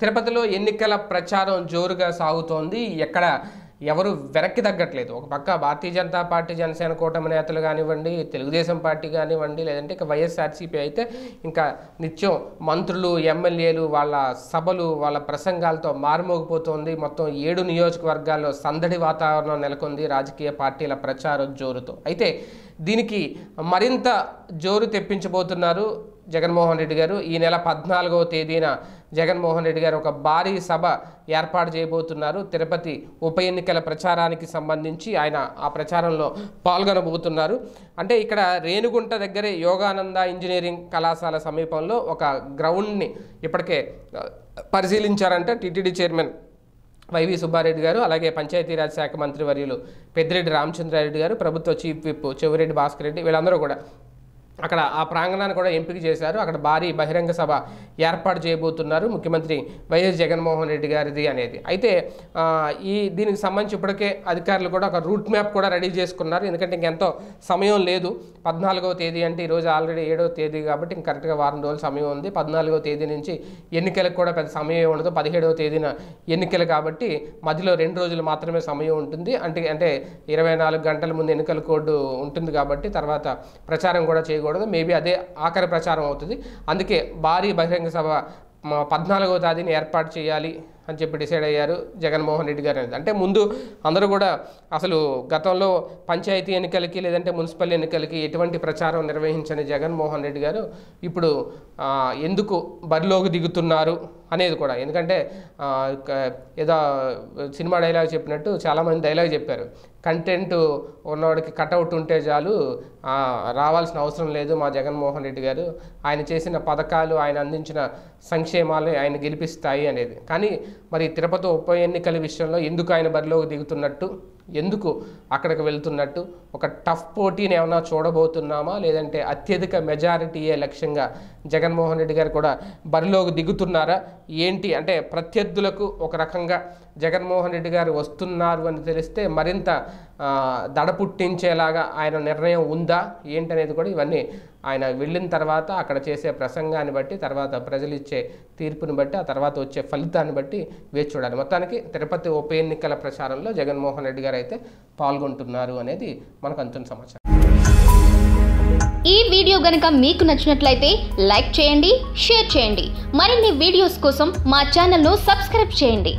తిరుపతిలో ఎన్నికల ప్రచారం జోరుగా సాగుతోంది. ఎక్కడ ఎవరు వెనక్కి తగ్గట్లేదు. ఒక పక్క భారతీయ జనతా పార్టీ జనసేన కూటమి నేతలు కానివ్వండి తెలుగుదేశం పార్టీ కానివ్వండి లేదంటే ఇక వైఎస్ఆర్సీపీ అయితే ఇంకా నిత్యం మంత్రులు ఎమ్మెల్యేలు వాళ్ళ సభలు వాళ్ళ ప్రసంగాలతో మారుమోగిపోతుంది. మొత్తం ఏడు నియోజకవర్గాల్లో సందడి వాతావరణం నెలకొంది రాజకీయ పార్టీల ప్రచారం జోరుతో. అయితే దీనికి మరింత జోరు తెప్పించబోతున్నారు జగన్మోహన్ రెడ్డి గారు ఈ నెల పద్నాలుగవ తేదీన జగన్మోహన్ రెడ్డి గారు ఒక భారీ సభ ఏర్పాటు చేయబోతున్నారు. తిరుపతి ఉప ఎన్నికల ప్రచారానికి సంబంధించి ఆయన ఆ ప్రచారంలో పాల్గొనబోతున్నారు. అంటే ఇక్కడ రేణుగుంట దగ్గరే యోగానంద ఇంజనీరింగ్ కళాశాల సమీపంలో ఒక గ్రౌండ్ని ఇప్పటికే పరిశీలించారంటే TTD TTD chairman YV Subbareddy గారు అలాగే పంచాయతీరాజ్ శాఖ మంత్రి వర్యులు పెద్దిరెడ్డి రామచంద్రారెడ్డి గారు ప్రభుత్వ చీఫ్ విప్ చెవిరెడ్డి భాస్కర్ రెడ్డి వీళ్ళందరూ కూడా అక్కడ ఆ ప్రాంగణాన్ని కూడా ఎంపిక చేశారు. అక్కడ భారీ బహిరంగ సభ ఏర్పాటు చేయబోతున్నారు ముఖ్యమంత్రి వైఎస్ జగన్మోహన్ రెడ్డి గారిది అనేది. అయితే ఈ దీనికి సంబంధించి ఇప్పటికే అధికారులు కూడా ఒక రూట్ మ్యాప్ కూడా రెడీ చేసుకున్నారు. ఎందుకంటే ఇంకెంతో సమయం లేదు. పద్నాలుగవ తేదీ అంటే ఈరోజు ఆల్రెడీ ఏడవ తేదీ కాబట్టి ఇంక కరెక్ట్గా వారం రోజులు సమయం ఉంది. పద్నాలుగవ తేదీ నుంచి ఎన్నికలకు కూడా పెద్ద సమయం ఉండదు. పదిహేడవ తేదీన ఎన్నికలు కాబట్టి మధ్యలో రెండు రోజులు మాత్రమే సమయం ఉంటుంది. అంటే అంటే ఇరవై నాలుగు గంటల ముందు ఎన్నికల కోడ్ ఉంటుంది కాబట్టి తర్వాత ప్రచారం కూడా చేయకూడదు మేబీ అదే ఆఖరి ప్రచారం అవుతుంది. అందుకే భారీ బహిరంగ సభ పద్నాలుగో తేదీని ఏర్పాటు చేయాలి. అని చెప్పి డిసైడ్ అయ్యారు జగన్మోహన్ రెడ్డి గారు అనేది. అంటే ముందు అందరూ కూడా అసలు గతంలో పంచాయతీ ఎన్నికలకి లేదంటే మున్సిపల్ ఎన్నికలకి ఎటువంటి ప్రచారం నిర్వహించని జగన్మోహన్ రెడ్డి గారు ఇప్పుడు ఎందుకు బరిలోకి దిగుతున్నారు అనేది కూడా. ఎందుకంటే ఏదో సినిమా డైలాగ్ చెప్పినట్టు చాలామంది డైలాగ్ చెప్పారు. కంటెంట్ ఉన్నవాడికి కటౌట్ ఉంటే చాలు రావాల్సిన అవసరం లేదు మా జగన్మోహన్ రెడ్డి గారు. ఆయన చేసిన పథకాలు ఆయన అందించిన సంక్షేమాలు ఆయన గెలిపిస్తాయి అనేది. కానీ మరి తిరుపతి ఉప ఎన్నికల విషయంలో ఎందుకు ఆయన బరిలోకి దిగుతున్నట్టు ఎందుకు అక్కడికి వెళ్తున్నట్టు? ఒక టఫ్ పోటీని ఏమైనా చూడబోతున్నామా? లేదంటే అత్యధిక మెజారిటీయే లక్ష్యంగా జగన్మోహన్ రెడ్డి గారు కూడా బరిలోకి దిగుతున్నారా? ఏంటి? అంటే ప్రత్యర్థులకు ఒక రకంగా జగన్మోహన్ రెడ్డి గారు వస్తున్నారు అని తెలిస్తే మరింత దడ పుట్టించేలాగా ఆయన నిర్ణయం ఉందా? ఏంటనేది కూడా ఇవన్నీ ఆయన వెళ్ళిన తర్వాత అక్కడ చేసే ప్రసంగాన్ని బట్టి తర్వాత ప్రజలు ఇచ్చే తీర్పుని బట్టి ఆ తర్వాత వచ్చే ఫలితాన్ని బట్టి వేచి చూడాలి. మొత్తానికి తిరుపతి ఉప ఎన్నికల ప్రచారంలో జగన్మోహన్ రెడ్డి గారు అయితే పాల్గొంటున్నారు అనేది మనకు అంతున్న సమాచారం. ఈ వీడియో గనుక మీకు నచ్చినట్లయితే లైక్ చేయండి షేర్ చేయండి. మరిన్ని వీడియోస్ కోసం మా ఛానల్ను సబ్స్క్రైబ్ చేయండి.